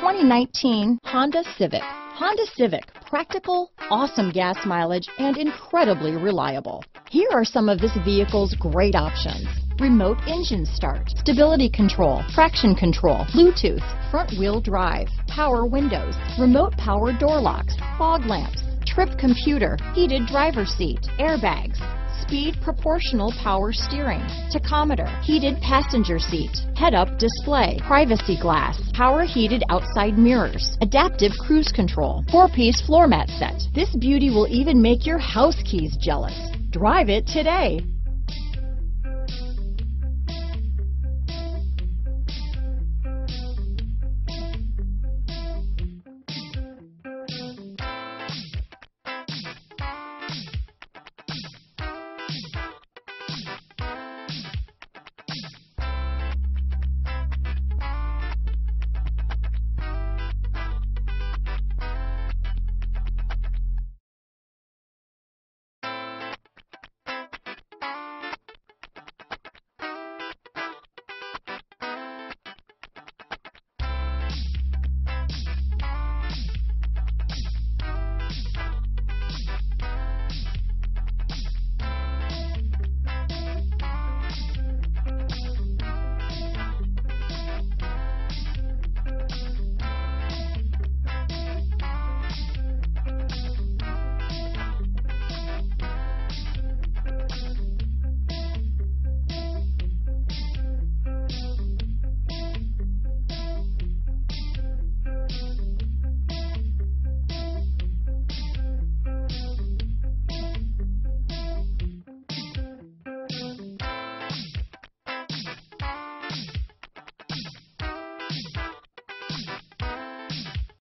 2019 Honda Civic. Honda Civic, practical, awesome gas mileage, and incredibly reliable. Here are some of this vehicle's great options. Remote engine start, stability control, traction control, Bluetooth, front wheel drive, power windows, remote power door locks, fog lamps, trip computer, heated driver seat, airbags, speed proportional power steering, tachometer, heated passenger seat, head-up display, privacy glass, power heated outside mirrors, adaptive cruise control, four-piece floor mat set. This beauty will even make your house keys jealous. Drive it today.